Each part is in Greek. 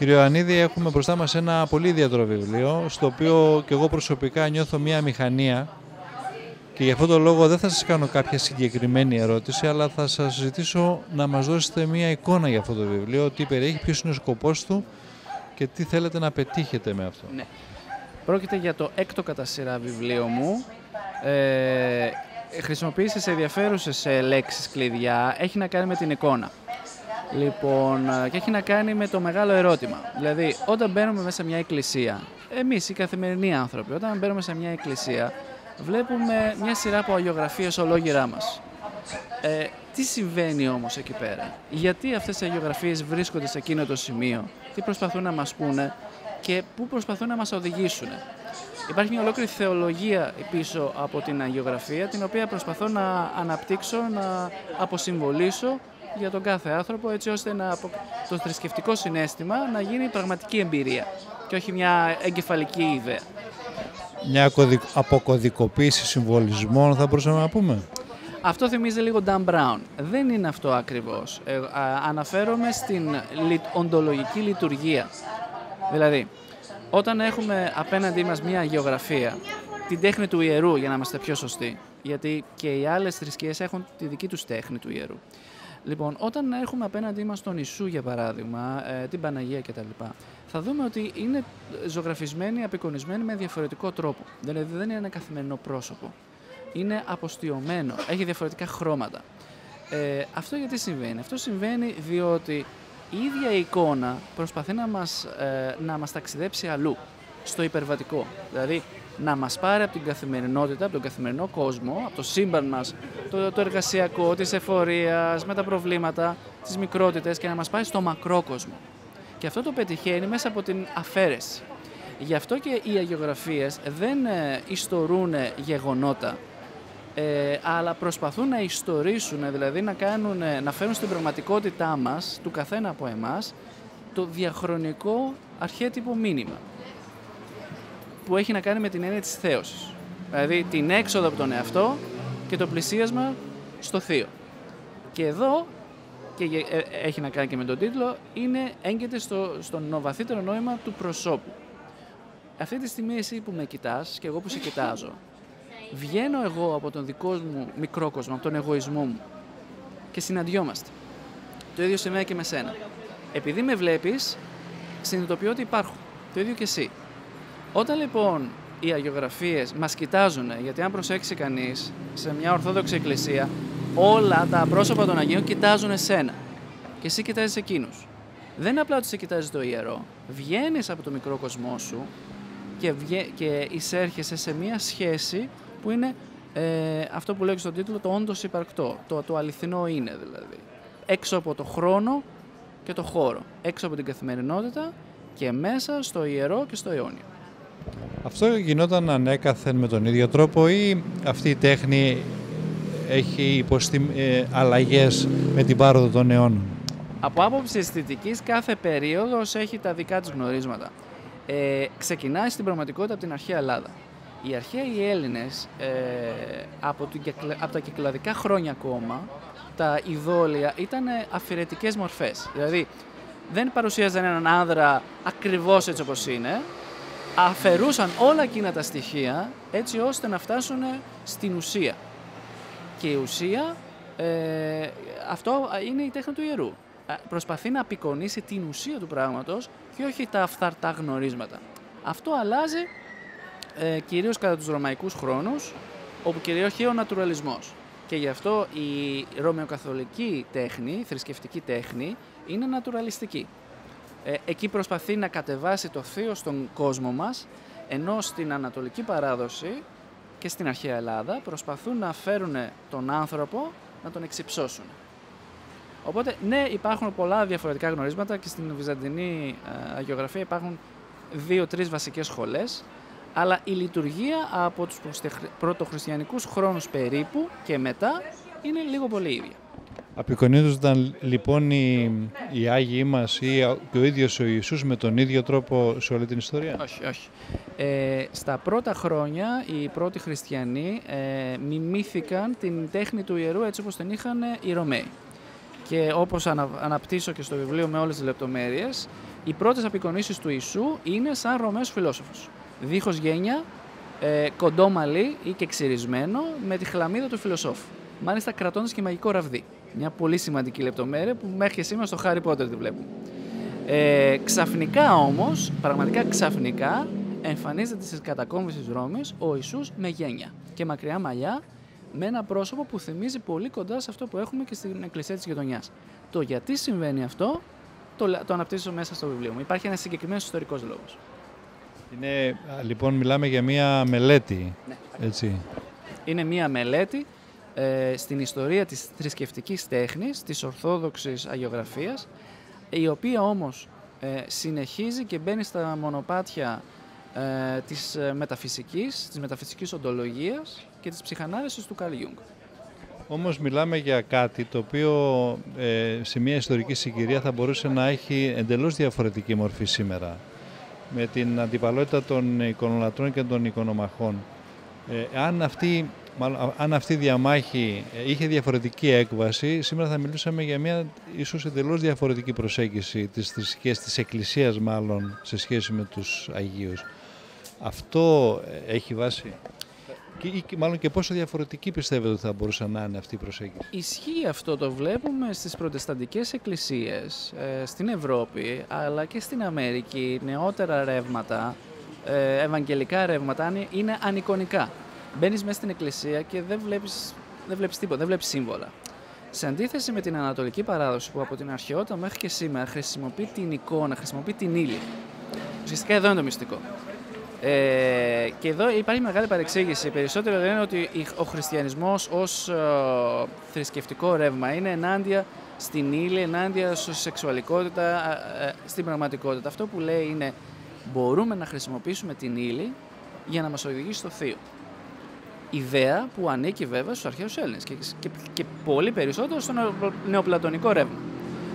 Κύριο Ιωαννίδη, έχουμε μπροστά μας ένα πολύ ιδιαίτερο βιβλίο, στο οποίο και εγώ προσωπικά νιώθω μία μηχανία και γι' αυτό το λόγο δεν θα σας κάνω κάποια συγκεκριμένη ερώτηση, αλλά θα σας ζητήσω να μας δώσετε μία εικόνα για αυτό το βιβλίο, τι περιέχει, ποιος είναι ο σκοπός του και τι θέλετε να πετύχετε με αυτό. Ναι. Πρόκειται για το έκτο κατά σειρά βιβλίο μου. Ε, χρησιμοποίησε σε ενδιαφέρουσες ε, λέξεις κλειδιά. Έχει να κάνει με την εικόνα. Λοιπόν, ε, και έχει να κάνει με το μεγάλο ερώτημα. Δηλαδή, όταν μπαίνουμε μέσα σε μια εκκλησία, εμείς οι καθημερινοί άνθρωποι, όταν μπαίνουμε σε μια εκκλησία, βλέπουμε μια σειρά από αγιογραφίες ολόγυρά μας. Ε, τι συμβαίνει όμως εκεί πέρα, γιατί αυτές οι αγιογραφίες βρίσκονται σε εκείνο το σημείο, τι προσπαθούν να μας πούνε; Και πού προσπαθούν να μας οδηγήσουν. Υπάρχει μια ολόκληρη θεολογία πίσω από την αγιογραφία, την οποία προσπαθώ να αναπτύξω, να αποσυμβολήσω για τον κάθε άνθρωπο, έτσι ώστε να, το θρησκευτικό συνέστημα να γίνει πραγματική εμπειρία και όχι μια εγκεφαλική ιδέα. Μια αποκωδικοποίηση συμβολισμών θα μπορούσαμε να πούμε. Αυτό θυμίζει λίγο Dan Brown. Δεν είναι αυτό ακριβώς. Ε, αναφέρομαι στην οντολογική λειτουργία. Δηλαδή, όταν έχουμε απέναντί μας μια γεωγραφία, την τέχνη του ιερού για να είμαστε πιο σωστοί, γιατί και οι άλλες θρησκείες έχουν τη δική τους τέχνη του ιερού. Λοιπόν, όταν έχουμε απέναντί μας τον Ιησού, για παράδειγμα, ε, την Παναγία κτλ., θα δούμε ότι είναι ζωγραφισμένοι, απεικονισμένοι με διαφορετικό τρόπο. Δηλαδή δεν είναι ένα καθημερινό πρόσωπο. Είναι αποστιωμένο, έχει διαφορετικά χρώματα. Ε, αυτό γιατί συμβαίνει; Αυτό συμβαίνει διότι η ίδια η εικόνα προσπαθεί να μας, ε, να μας ταξιδέψει αλλού, στο υπερβατικό. Δηλαδή, να μας πάρει από την καθημερινότητα, από τον καθημερινό κόσμο, από το σύμπαν μας, το, το εργασιακό, της εφορίας, με τα προβλήματα, τις μικρότητες και να μας πάει στο μακρό κόσμο. Και αυτό το πετυχαίνει μέσα από την αφαίρεση. Γι' αυτό και οι αγιογραφίες δεν ε, ιστορούν γεγονότα, ε, αλλά προσπαθούν να ιστορήσουν, δηλαδή να, κάνουν, να φέρουν στην πραγματικότητά μας, του καθένα από εμάς, το διαχρονικό αρχέτυπο μήνυμα που έχει να κάνει με την έννοια της θέωσης. Δηλαδή την έξοδο από τον εαυτό και το πλησίασμα στο θείο. Και εδώ, και ε, έχει να κάνει και με τον τίτλο, είναι έγκυται στο, στο βαθύτερο νόημα του προσώπου. Αυτή τη στιγμή εσύ που με κοιτάς και εγώ που σε κοιτάζω, βγαίνω εγώ από τον δικό μου μικρό κόσμο, από τον εγωισμό μου και συναντιόμαστε. Το ίδιο σε μένα και με σένα. Επειδή με βλέπεις, συνειδητοποιώ ότι υπάρχω. Το ίδιο και εσύ. Όταν λοιπόν οι αγιογραφίες μας κοιτάζουν, γιατί αν προσέξει κανείς σε μια Ορθόδοξη Εκκλησία, όλα τα πρόσωπα των Αγίων κοιτάζουν εσένα και εσύ κοιτάζεις εκείνους. Δεν είναι απλά ότι σε κοιτάζει το ιερό. Βγαίνεις από το μικρό κοσμό σου και, βγε... και εισέρχεσαι σε μια σχέση που είναι ε, αυτό που λέγεις στον τίτλο το όντως υπαρκτό, το, το αληθινό είναι δηλαδή. Έξω από το χρόνο και το χώρο, έξω από την καθημερινότητα και μέσα στο ιερό και στο αιώνιο. Αυτό γινόταν ανέκαθεν με τον ίδιο τρόπο ή αυτή η τέχνη έχει υποστεί ε, αλλαγές με την πάροδο των αιώνων; Από άποψη αισθητικής κάθε περίοδος έχει τα δικά της γνωρίσματα. Ε, ξεκινάει στην πραγματικότητα από την αρχαία Ελλάδα. Οι αρχαίοι Έλληνες ε, από, από τα κυκλαδικά χρόνια ακόμα τα ειδόλια ήταν αφηρετικές μορφές. Δηλαδή δεν παρουσίαζαν έναν άνδρα ακριβώς έτσι όπως είναι, αφαιρούσαν όλα εκείνα τα στοιχεία έτσι ώστε να φτάσουν στην ουσία. Και η ουσία, ε, αυτό είναι η τέχνη του ιερού. Προσπαθεί να απεικονίσει την ουσία του πράγματος και όχι τα αυθαρτά γνωρίσματα. Αυτό αλλάζει ε, κυρίως κατά τους ρωμαϊκούς χρόνους, όπου κυριαρχεί ο νατουραλισμός. Και γι' αυτό η ρωμαιοκαθολική τέχνη, η θρησκευτική τέχνη, είναι νατουραλιστική. Ε, εκεί προσπαθεί να κατεβάσει το θείο στον κόσμο μας, ενώ στην ανατολική παράδοση και στην αρχαία Ελλάδα προσπαθούν να φέρουν τον άνθρωπο να τον εξυψώσουν. Οπότε, ναι, υπάρχουν πολλά διαφορετικά γνωρίσματα και στην Βυζαντινή ε, αγιογραφία υπάρχουν δύο-τρεις βασικές σχολές, αλλά η λειτουργία από τους πρωτοχριστιανικούς χρόνους περίπου και μετά είναι λίγο πολύ ίδια. Απεικονίζονταν λοιπόν οι, οι Άγιοι μας ή και ο ίδιος ο Ιησούς με τον ίδιο τρόπο σε όλη την ιστορία; Όχι, όχι. Ε, στα πρώτα χρόνια οι πρώτοι χριστιανοί ε, μιμήθηκαν την τέχνη του ιερού έτσι όπως την είχαν οι Ρωμαίοι. Και όπως ανα, αναπτύσσω και στο βιβλίο με όλες τις λεπτομέρειες, Οι πρώτες απεικονίσεις του Ιησού είναι σαν Ρωμαίος φιλόσοφος. Δίχως γένεια, ε, κοντό μαλλί ή και ξυρισμένο με τη χλαμίδα του φιλοσόφου. Μάλιστα κρατώντας και μαγικό ραβδί. Μια πολύ σημαντική λεπτομέρεια που μέχρι και σήμερα στο Χάρι Πότερ τη βλέπουμε. Ε, ξαφνικά όμως, πραγματικά ξαφνικά, εμφανίζεται στις κατακόμβες της Ρώμης ο Ιησούς με γένεια και μακριά μαλλιά με ένα πρόσωπο που θυμίζει πολύ κοντά σε αυτό που έχουμε και στην εκκλησία της γειτονιάς. Το γιατί συμβαίνει αυτό το, το αναπτύσσω μέσα στο βιβλίο μου. Υπάρχει ένας συγκεκριμένος ιστορικός λόγος. Είναι, λοιπόν, μιλάμε για μία μελέτη, Ναι. έτσι. Είναι μία μελέτη ε, στην ιστορία της θρησκευτικής τέχνης, της ορθόδοξης αγιογραφίας, η οποία όμως ε, συνεχίζει και μπαίνει στα μονοπάτια ε, της ε, μεταφυσικής, της μεταφυσικής οντολογίας και της ψυχανάλυσης του Καρλ Γιουνγκ. Όμως μιλάμε για κάτι το οποίο ε, σε μια ιστορική συγκυρία θα μπορούσε να έχει εντελώς διαφορετική μορφή σήμερα. Με την αντιπαλότητα των εικονολατρών και των εικονομαχών. Ε, αν, αυτή, μάλλον, α- αν αυτή η διαμάχη ε, είχε διαφορετική έκβαση, σήμερα θα μιλούσαμε για μια ίσως εντελώς διαφορετική προσέγγιση της θρησκείας, της εκκλησίας μάλλον, σε σχέση με τους Αγίους. Αυτό ε, έχει βάση; Και, ή και- μάλλον και πόσο διαφορετική πιστεύετε ότι θα μπορούσε να είναι αυτή η προσέγγιση; Ισχύει αυτό, το βλέπουμε στις προτεσταντικές εκκλησίες ε, στην Ευρώπη, αλλά και στην Αμερική, νεότερα ρεύματα, ε, ευαγγελικά ρεύματα, αν- είναι ανικονικά. Μπαίνεις μέσα στην εκκλησία και δεν βλέπεις, δεν βλέπεις τίποτα, δεν βλέπεις σύμβολα. Σε αντίθεση με την ανατολική παράδοση που από την αρχαιότητα μέχρι και σήμερα χρησιμοποιεί την εικόνα, χρησιμοποιεί την ύλη. Ουσιαστικά εδώ είναι το μυστικό. Ε, και εδώ υπάρχει μεγάλη παρεξήγηση. Οι περισσότεροι λένε ότι η- ο χριστιανισμός ως ε, θρησκευτικό ρεύμα είναι ενάντια στην ύλη, ενάντια στη σεξουαλικότητα, ε, ε, στην πραγματικότητα. Αυτό που λέει είναι μπορούμε να χρησιμοποιήσουμε την ύλη για να μας οδηγήσει στο θείο. Ιδέα που ανήκει βέβαια στους αρχαίους Έλληνες και, και, και πολύ περισσότερο στο νεο- νεοπλατωνικό ρεύμα.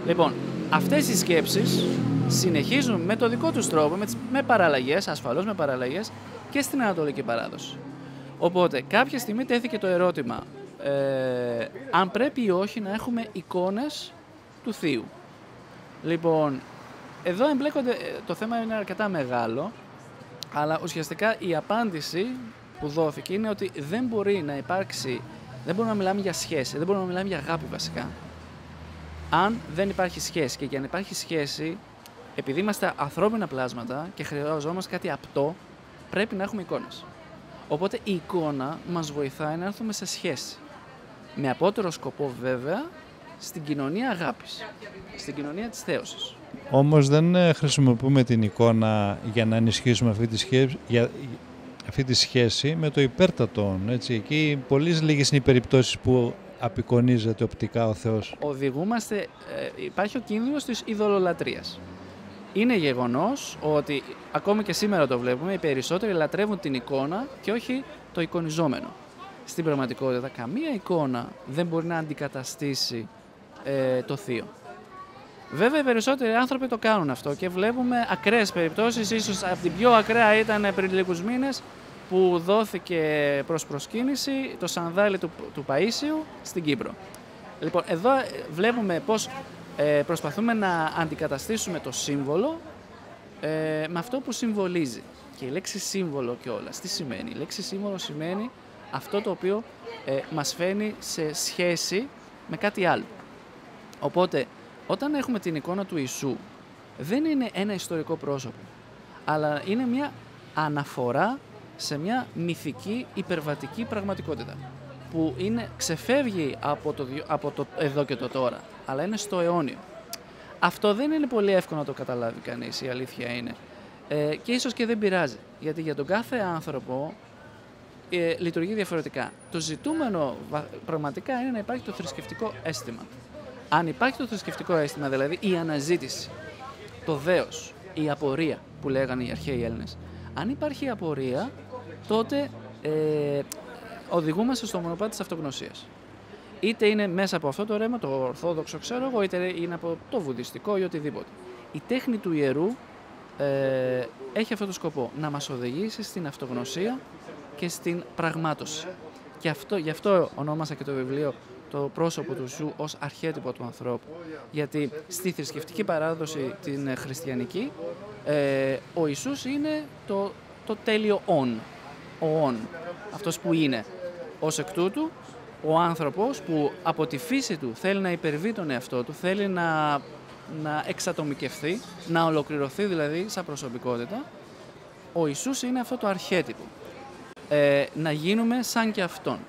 Λοιπόν, αυτές οι σκέψεις συνεχίζουν με το δικό τους τρόπο, με, τις, με παραλλαγές, ασφαλώς με παραλλαγές και στην Ανατολική παράδοση. Οπότε, κάποια στιγμή τέθηκε το ερώτημα ε, αν πρέπει ή όχι να έχουμε εικόνες του Θείου. Λοιπόν, εδώ εμπλέκονται, ε, το θέμα είναι αρκετά μεγάλο, αλλά ουσιαστικά η απάντηση που δόθηκε είναι ότι δεν μπορεί να υπάρξει, δεν μπορούμε να μιλάμε για σχέση, δεν μπορούμε να μιλάμε για αγάπη βασικά, αν δεν υπάρχει σχέση. Και για να υπάρχει σχέση, επειδή είμαστε ανθρώπινα πλάσματα και χρειαζόμαστε κάτι απτό, πρέπει να έχουμε εικόνες. Οπότε η εικόνα μας βοηθάει να έρθουμε σε σχέση. Με απότερο σκοπό βέβαια, στην κοινωνία αγάπης, στην κοινωνία της θέωσης. Όμως δεν ε, χρησιμοποιούμε την εικόνα για να ενισχύσουμε αυτή τη σχέση, για, αυτή τη σχέση με το υπέρτατο. Έτσι. Εκεί πολύ λίγες είναι οι περιπτώσεις που απεικονίζεται οπτικά ο Θεός. οδηγούμαστε, ε, υπάρχει ο κίνδυνος της ειδωλολατρείας. Είναι γεγονός ότι ακόμη και σήμερα το βλέπουμε, οι περισσότεροι λατρεύουν την εικόνα και όχι το εικονιζόμενο. Στην πραγματικότητα, καμία εικόνα δεν μπορεί να αντικαταστήσει ε, το θείο. Βέβαια, οι περισσότεροι άνθρωποι το κάνουν αυτό και βλέπουμε ακραίες περιπτώσεις, ίσως από την πιο ακραία ήταν πριν λίγους μήνες που δόθηκε προς προσκύνηση το σανδάλι του, του Παΐσιου στην Κύπρο. Λοιπόν, εδώ ε, βλέπουμε πώς ε, προσπαθούμε να αντικαταστήσουμε το σύμβολο ε, με αυτό που συμβολίζει. Και η λέξη σύμβολο κιόλας. Τι σημαίνει; Η λέξη σύμβολο σημαίνει αυτό το οποίο ε, μας φαίνει σε σχέση με κάτι άλλο. Οπότε, όταν έχουμε την εικόνα του Ιησού, δεν είναι ένα ιστορικό πρόσωπο, αλλά είναι μια αναφορά σε μια μυθική υπερβατική πραγματικότητα που είναι, ξεφεύγει από το, δυο- από το εδώ και το τώρα, αλλά είναι στο αιώνιο. Αυτό δεν είναι πολύ εύκολο να το καταλάβει κανείς, η αλήθεια είναι. Ε, και ίσως και δεν πειράζει, γιατί για τον κάθε άνθρωπο ε, λειτουργεί διαφορετικά. Το ζητούμενο βα- πραγματικά είναι να υπάρχει το θρησκευτικό αίσθημα. Αν υπάρχει το θρησκευτικό αίσθημα, δηλαδή η αναζήτηση, το δέος, η απορία που λέγανε οι αρχαίοι Έλληνες. Αν υπάρχει η απορία, τότε ε, οδηγούμαστε στο μονοπάτι της αυτογνωσίας. Είτε είναι μέσα από αυτό το ρέμα, το ορθόδοξο ξέρω εγώ, είτε είναι από το βουδιστικό ή οτιδήποτε. Η τέχνη του ιερού ε, έχει αυτό το σκοπό, να μας οδηγήσει στην αυτογνωσία και στην πραγμάτωση. Και αυτό, γι' αυτό ονόμασα και το βιβλίο το το πρόσωπο του Ιησού ως αρχέτυπο του ανθρώπου. Γιατί στη θρησκευτική παράδοση την χριστιανική, ε, ο Ιησούς είναι το, το τέλειο «ον», ο «ον», αυτός που είναι. Ως εκ τούτου, ο άνθρωπος που από τη φύση του θέλει να υπερβεί τον εαυτό του, θέλει να, να εξατομικευθεί, να ολοκληρωθεί δηλαδή σαν προσωπικότητα, ο Ιησούς είναι αυτό το αρχέτυπο. Ε, να γίνουμε σαν και Αυτόν.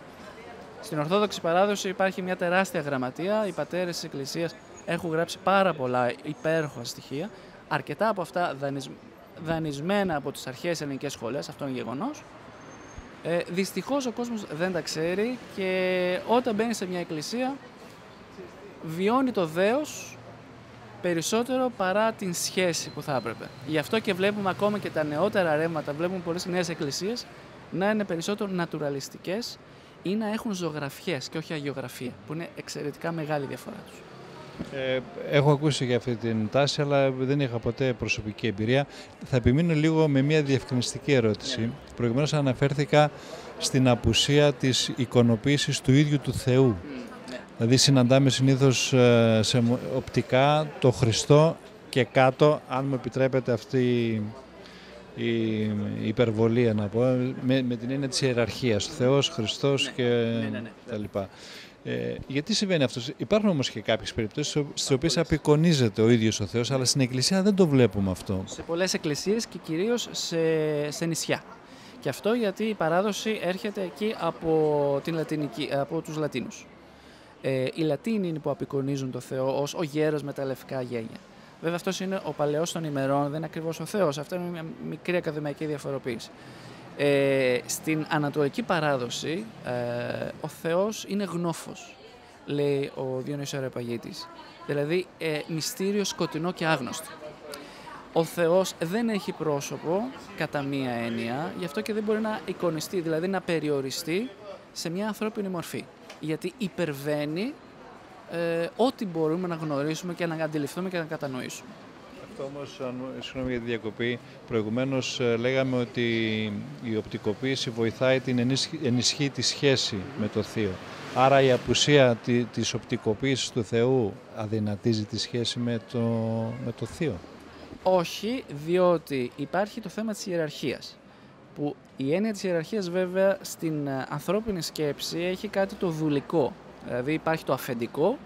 Στην Ορθόδοξη παράδοση υπάρχει μια τεράστια γραμματεία, οι πατέρες της Εκκλησίας έχουν γράψει πάρα πολλά υπέροχα στοιχεία, αρκετά από αυτά δανεισμένα από τις αρχαίες ελληνικές σχολές, αυτό είναι γεγονός, ε, δυστυχώς ο κόσμος δεν τα ξέρει και όταν μπαίνει σε μια εκκλησία βιώνει το δέος περισσότερο παρά την σχέση που θα έπρεπε. Γι' αυτό και βλέπουμε ακόμα και τα νεότερα ρεύματα, βλέπουμε πολλές νέες εκκλησίες να είναι περισσότερο νατουραλιστικές ή να έχουν ζωγραφιές και όχι αγιογραφία, που είναι εξαιρετικά μεγάλη διαφορά τους. Ε, έχω ακούσει για αυτή την τάση, αλλά δεν είχα ποτέ προσωπική εμπειρία. Θα επιμείνω λίγο με μια διευκρινιστική ερώτηση. Ναι. Προηγουμένως αναφέρθηκα στην απουσία της εικονοποίησης του ίδιου του Θεού. Ναι. Δηλαδή συναντάμε συνήθως ε, σε οπτικά το Χριστό και κάτω, αν μου επιτρέπετε αυτή η υπερβολή να πω, με, με την έννοια της ιεραρχίας, Θεός, Χριστός ναι. και ναι, ναι, τα λοιπά. Ε, γιατί συμβαίνει αυτό; Υπάρχουν όμως και κάποιες περιπτώσεις στις οποίες απεικονίζεται ο ίδιος ο Θεός, αλλά στην Εκκλησία δεν το βλέπουμε αυτό. Σε πολλές εκκλησίες και κυρίως σε, σε νησιά. Και αυτό γιατί η παράδοση έρχεται εκεί από, την Λατινική, από τους Λατίνους. Ε, οι Λατίνοι είναι που απεικονίζουν το Θεό ως ο γέρος με τα λευκά γένια. Βέβαια αυτός είναι ο παλαιός των ημερών, δεν είναι ακριβώς ο Θεός. Αυτό είναι μια μικρή ακαδημαϊκή διαφοροποίηση. Ε, στην ανατολική παράδοση ε, ο Θεός είναι γνώφος, λέει ο Διονύσιος Αρεπαγίτης. Δηλαδή ε, μυστήριο σκοτεινό και άγνωστο. Ο Θεός δεν έχει πρόσωπο κατά μία έννοια, γι' αυτό και δεν μπορεί να εικονιστεί, δηλαδή να περιοριστεί σε μια ανθρώπινη μορφή. Γιατί υπερβαίνει ε, ό,τι μπορούμε να γνωρίσουμε και να αντιληφθούμε και να κατανοήσουμε. Αυτό όμως, συγγνώμη για τη διακοπή, προηγουμένως ε, λέγαμε ότι η οπτικοποίηση βοηθάει την ενισχύει τη σχέση με το Θείο. Άρα η απουσία της οπτικοποίησης του Θεού αδυνατίζει τη σχέση με το, με το Θείο; Όχι, διότι υπάρχει το θέμα της ιεραρχίας. Που η έννοια της ιεραρχίας βέβαια στην ε, ανθρώπινη σκέψη έχει κάτι το δουλικό. Δηλαδή υπάρχει το αφεντικό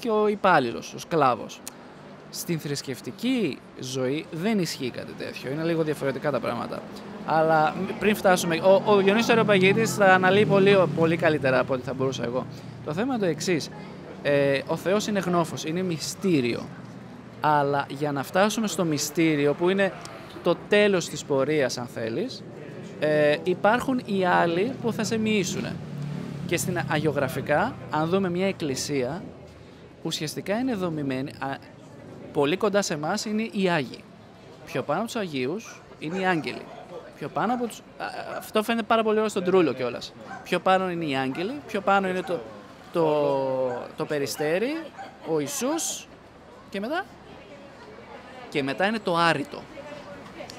και ο υπάλληλος, ο σκλάβος. Στην θρησκευτική ζωή δεν ισχύει κάτι τέτοιο. Είναι λίγο διαφορετικά τα πράγματα. Αλλά πριν φτάσουμε. Ο, ο Διονύσης Αεροπαγίτης θα αναλύει πολύ, πολύ καλύτερα από ό,τι θα μπορούσα εγώ. Το θέμα είναι το εξής. Ε, ο Θεός είναι γνώφος, είναι μυστήριο. Αλλά για να φτάσουμε στο μυστήριο που είναι το τέλος της πορείας αν θέλεις, ε, υπάρχουν οι άλλοι που θα σε μοιήσουν. Και στην αγιογραφικά, αν δούμε μια εκκλησία, ουσιαστικά είναι δομημένη, πολύ κοντά σε εμάς είναι οι Άγιοι. Πιο πάνω από τους Αγίους είναι οι Άγγελοι. Πιο πάνω από τους... Αυτό φαίνεται πάρα πολύ ωραίο στον Τρούλο κιόλας. Πιο πάνω είναι οι Άγγελοι, πιο πάνω είναι το, το, το Περιστέρι, ο Ιησούς και μετά. Και μετά είναι το άρρητο.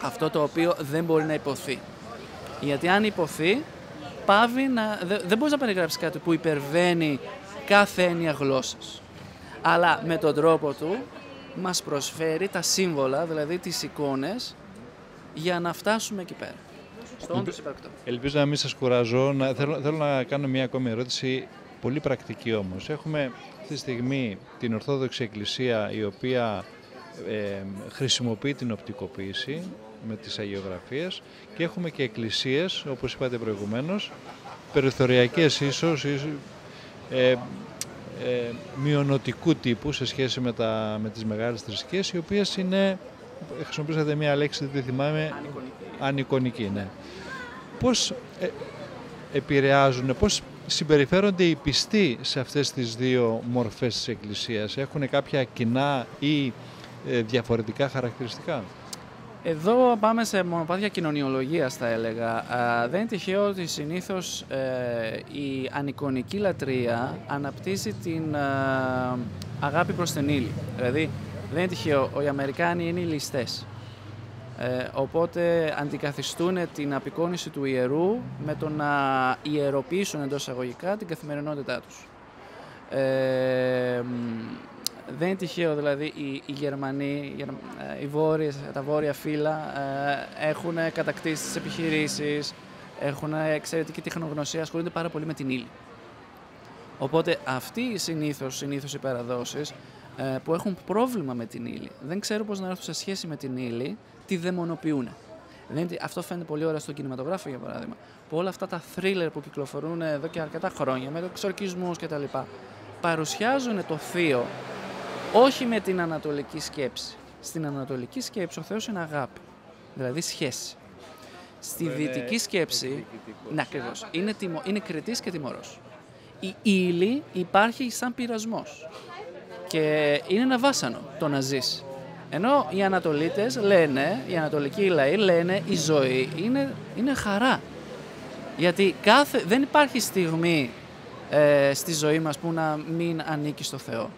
Αυτό το οποίο δεν μπορεί να υποθεί. Γιατί αν υποθεί, πάβει να... Δεν μπορείς να περιγράψεις κάτι που υπερβαίνει κάθε έννοια γλώσσας. Αλλά με τον τρόπο του μας προσφέρει τα σύμβολα, δηλαδή τις εικόνες, για να φτάσουμε εκεί πέρα. Στο όντως υπαρκτό. Ελπίζω να μην σας κουράζω. Να, θέλω, θέλω να κάνω μια ακόμη ερώτηση, πολύ πρακτική όμως. Έχουμε αυτή τη στιγμή την Ορθόδοξη Εκκλησία η οποία ε, χρησιμοποιεί την οπτικοποίηση με τις αγιογραφίες και έχουμε και εκκλησίες, όπως είπατε προηγουμένως, περιθωριακές ίσως, ίσως ε, ε, μειονοτικού τύπου σε σχέση με, τα, με τις μεγάλες θρησκείες, οι οποίες είναι, χρησιμοποιήσατε μια λέξη, δεν θυμάμαι, ανικονική. ναι. Πώς ε, επηρεάζουν, πώς συμπεριφέρονται οι πιστοί σε αυτές τις δύο μορφές της Εκκλησίας; Έχουν κάποια κοινά ή ε, διαφορετικά χαρακτηριστικά; Εδώ πάμε σε μονοπάτια κοινωνιολογίας, θα έλεγα. δεν είναι τυχαίο ότι συνήθως ε, η ανικονική λατρεία αναπτύσσει την αγάπη προς την ύλη. Δηλαδή, δεν είναι τυχαίο, οι Αμερικάνοι είναι οι ληστές. Ε, οπότε αντικαθιστούν την απεικόνηση του ιερού με το να ιεροποιήσουν εντός αγωγικά την καθημερινότητά τους. Ε, δεν είναι τυχαίο δηλαδή οι, οι Γερμανοί, οι, ε, οι βόρειες, τα βόρεια φύλλα ε, έχουν κατακτήσεις τις επιχειρήσεις, έχουν εξαιρετική τεχνογνωσία, ασχολούνται πάρα πολύ με την ύλη. Οπότε αυτοί συνήθως, συνήθως οι παραδόσεις ε, που έχουν πρόβλημα με την ύλη, δεν ξέρουν πώς να έρθουν σε σχέση με την ύλη, τη δαιμονοποιούν. Δεν, αυτό φαίνεται πολύ ωραία στο κινηματογράφο για παράδειγμα. Που όλα αυτά τα θρίλερ που κυκλοφορούν εδώ και αρκετά χρόνια με εξορκισμούς κτλ. παρουσιάζουν το θείο όχι με την ανατολική σκέψη. Στην ανατολική σκέψη ο Θεός είναι αγάπη, δηλαδή σχέση. Στη δυτική σκέψη, ναι ακριβώς, είναι, τιμω, είναι κριτής και τιμωρός. Η ύλη υπάρχει σαν πειρασμός και είναι ένα βάσανο το να ζεις. Ενώ οι Ανατολίτες λένε, οι Ανατολικοί λαοί λένε η ζωή είναι, είναι χαρά. Γιατί κάθε, δεν υπάρχει στιγμή ε, στη ζωή μας που να μην ανήκει στο Θεό.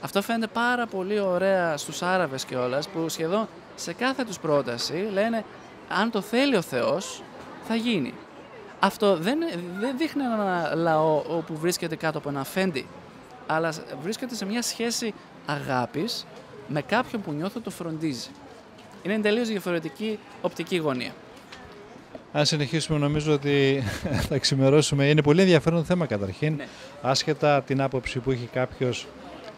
Αυτό φαίνεται πάρα πολύ ωραία στους Άραβες και όλας που σχεδόν σε κάθε τους πρόταση λένε αν το θέλει ο Θεός θα γίνει. Αυτό δεν, δεν δείχνει ένα λαό που βρίσκεται κάτω από ένα αφέντη, αλλά βρίσκεται σε μια σχέση αγάπης με κάποιον που νιώθω το φροντίζει. Είναι τελείως διαφορετική οπτική γωνία. Αν συνεχίσουμε νομίζω ότι θα ξημερώσουμε. Είναι πολύ ενδιαφέρον θέμα καταρχήν. Ναι. Άσχετα την άποψη που έχει κάποιος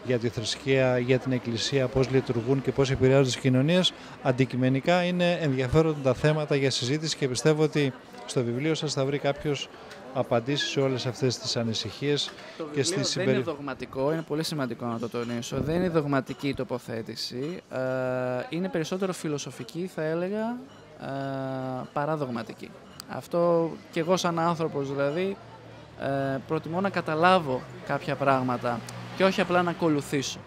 για τη θρησκεία, για την εκκλησία, πώς λειτουργούν και πώς επηρεάζουν τις κοινωνίες. Αντικειμενικά είναι ενδιαφέροντα τα θέματα για συζήτηση και πιστεύω ότι στο βιβλίο σας θα βρει κάποιος απαντήσεις σε όλες αυτές τις ανησυχίες το και στη συμπερι... Δεν είναι δογματικό, είναι πολύ σημαντικό να το τονίσω. Δεν είναι δογματική η τοποθέτηση. Ε, είναι περισσότερο φιλοσοφική, θα έλεγα, ε, παρά δογματική. Αυτό και εγώ σαν άνθρωπος δηλαδή ε, προτιμώ να καταλάβω κάποια πράγματα και όχι απλά να ακολουθήσω.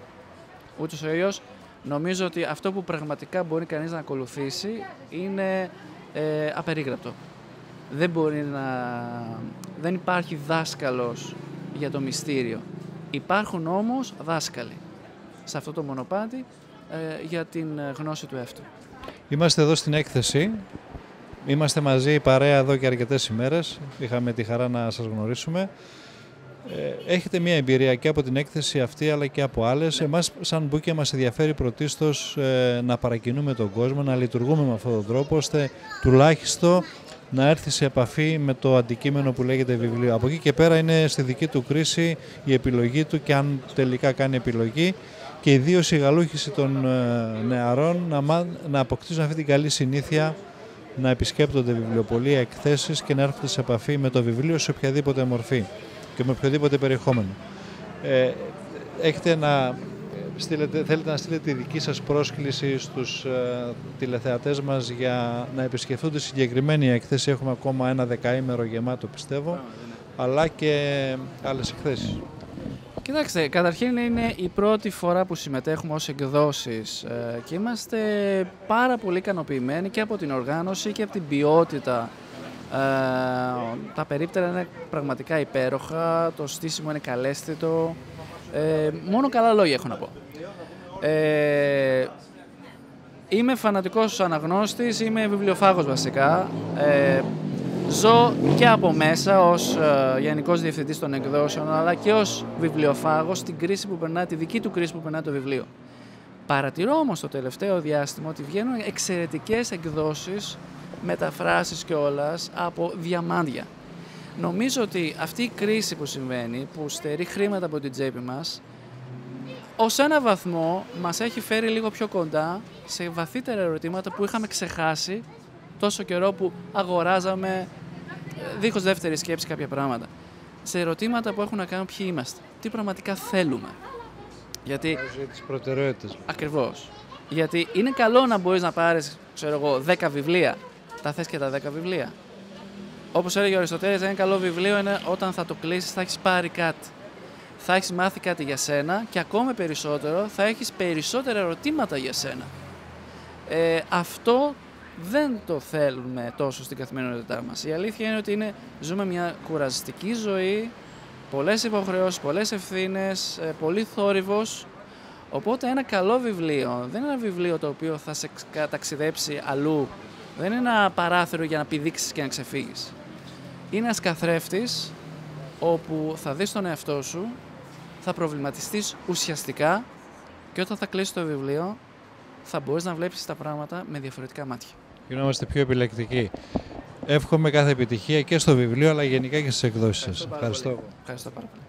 Ούτως ή αλλιώς, νομίζω ότι αυτό που πραγματικά μπορεί κανείς να ακολουθήσει είναι ε, απερίγραπτο. Δεν μπορεί να... Δεν υπάρχει δάσκαλος για το μυστήριο. Υπάρχουν όμως δάσκαλοι σε αυτό το μονοπάτι ε, για την γνώση του εαυτού. Είμαστε εδώ στην έκθεση. Είμαστε μαζί παρέα εδώ και αρκετές ημέρες. Είχαμε τη χαρά να σας γνωρίσουμε. Ε, έχετε μια εμπειρία και από την έκθεση αυτή αλλά και από άλλες. Ναι. Εμάς σαν Μπούκια μας ενδιαφέρει πρωτίστως ε, να παρακινούμε τον κόσμο, να λειτουργούμε με αυτόν τον τρόπο ώστε τουλάχιστον να έρθει σε επαφή με το αντικείμενο που λέγεται βιβλίο. Από εκεί και πέρα είναι στη δική του κρίση η επιλογή του και αν τελικά κάνει επιλογή και ιδίω η γαλούχηση των ε, νεαρών να, να αποκτήσουν αυτή την καλή συνήθεια να επισκέπτονται βιβλιοπολία, εκθέσεις και να έρχονται σε επαφή με το βιβλίο σε οποιαδήποτε μορφή και με οποιοδήποτε περιεχόμενο. Ε, έχετε να στείλετε, θέλετε να στείλετε τη δική σας πρόσκληση στους ε, τηλεθεατές μας για να επισκεφθούν τη συγκεκριμένη έκθεση. Έχουμε ακόμα ένα δεκαήμερο γεμάτο πιστεύω, αλλά και άλλες εκθέσεις. Κοιτάξτε, καταρχήν είναι η πρώτη φορά που συμμετέχουμε ως εκδόσεις ε, και είμαστε πάρα πολύ ικανοποιημένοι και από την οργάνωση και από την ποιότητα ε, τα περίπτερα είναι πραγματικά υπέροχα, το στήσιμο είναι καλέσθητο. Ε, μόνο καλά λόγια έχω να πω. Ε, είμαι φανατικός αναγνώστης, είμαι βιβλιοφάγος βασικά. Ε, ζω και από μέσα ως ε, Γενικός Διευθυντής των Εκδόσεων, αλλά και ως βιβλιοφάγος την κρίση που περνά, τη δική του κρίση που περνά το βιβλίο. Παρατηρώ όμως το τελευταίο διάστημα ότι βγαίνουν εξαιρετικές εκδόσεις μεταφράσεις και όλας από διαμάντια. Νομίζω ότι αυτή η κρίση που συμβαίνει, που στερεί χρήματα από την τσέπη μας, ως ένα βαθμό μας έχει φέρει λίγο πιο κοντά σε βαθύτερα ερωτήματα που είχαμε ξεχάσει τόσο καιρό που αγοράζαμε ε, δίχως δεύτερη σκέψη κάποια πράγματα. Σε ερωτήματα που έχουν να κάνουν ποιοι είμαστε, τι πραγματικά θέλουμε. Γιατί... τις προτεραιότητες. Ακριβώς. Γιατί είναι καλό να μπορείς να πάρεις, ξέρω εγώ, 10 βιβλία τα θες και τα 10 βιβλία. Όπως έλεγε ο Αριστοτέλης, ένα καλό βιβλίο είναι όταν θα το κλείσεις θα έχεις πάρει κάτι. Θα έχεις μάθει κάτι για σένα και ακόμα περισσότερο θα έχεις περισσότερα ερωτήματα για σένα. Ε, αυτό δεν το θέλουμε τόσο στην καθημερινότητά μας. Η αλήθεια είναι ότι είναι, ζούμε μια κουραστική ζωή, πολλές υποχρεώσεις, πολλές ευθύνες, ε, πολύ θόρυβος. Οπότε ένα καλό βιβλίο δεν είναι ένα βιβλίο το οποίο θα σε ταξιδέψει αλλού δεν είναι ένα παράθυρο για να πηδήξεις και να ξεφύγεις. Είναι ένας καθρέφτης όπου θα δεις τον εαυτό σου θα προβληματιστείς ουσιαστικά και όταν θα κλείσει το βιβλίο θα μπορείς να βλέπεις τα πράγματα με διαφορετικά μάτια. Γινόμαστε πιο επιλεκτικοί. Εύχομαι κάθε επιτυχία και στο βιβλίο αλλά γενικά και στις εκδόσεις σας. πάρα Ευχαριστώ. πολύ. Ευχαριστώ πάρα πολύ.